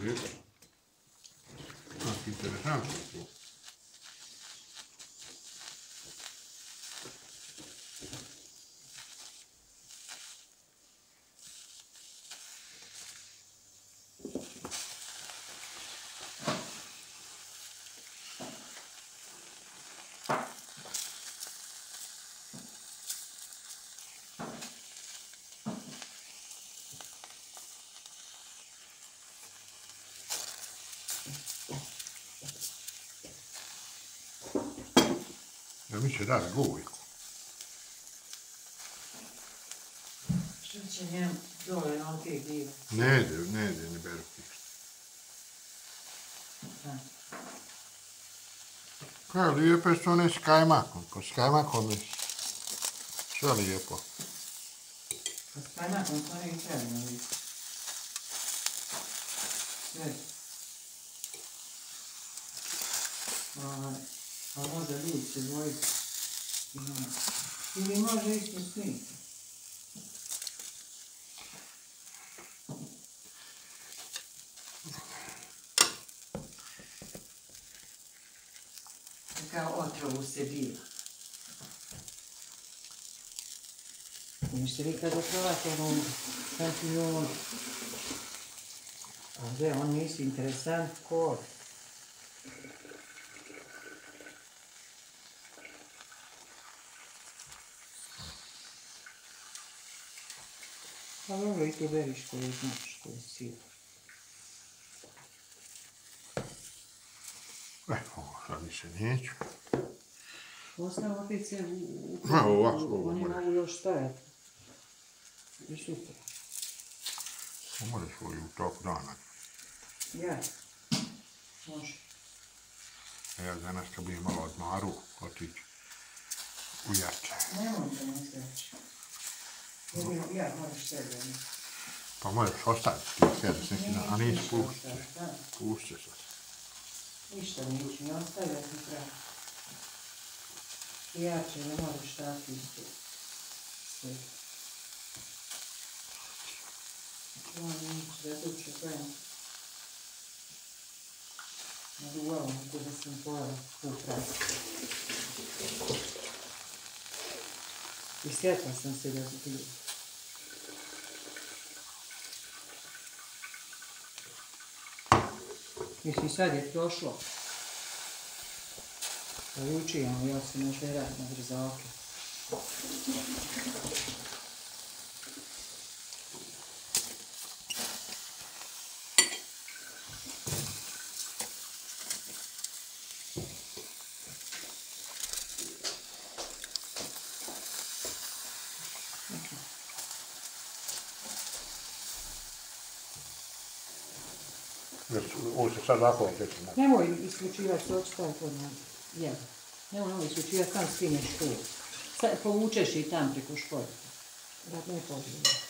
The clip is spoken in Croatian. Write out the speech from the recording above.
lijepo. Ah, interesantno je to. Ja mi će dati gojku. Što će njem dole na te dive? Ne ide, ne ide, ne beru ništa. Kaj, lijepe su one s kajmakom. Pa s kajmakom je sve lijepo. Pa s kajmakom to ne treba vidjeti. Sve. Ovaj, A možda ljudi će dvojiti. Ili može isto sniti. Kao otrovu se bila. Niste nikada probati ono šampinjon. A gdje, on nisi interesant kod. Pa dobro, i tu beriš koji znaš, koji si. E, ovo sad više neću. Ostalo se u... Ma, ovako, ovo Oni mogu još stajati. I sutra. Umore svoju u dana. Ja. Može. Ja danas kad bi malo odmaru, otići u jače. Nemojte ne sveći. Ja moraš sebe. Pa možeš ostaviti ti sjedi s nekim, a nisi pušće. Pušće se. ništa neću, ne ostavljati ti treba. I jače, ne moraš tako isto. Sve. Čuvam neću da duče pravim. Na duvalu, kako da sam pojela upravo. I sjetla sam se da zbiju. Mislim, sad je prošlo. Učijemo, ja se možda i rad na brzake. Jer ovo se sad ovako oteći. Nemoj isključivati se, očito to na jedan. Nemoj ovo isključivati, sam skineš tu. Povučeš i tam preko športa. Da ne pogleda.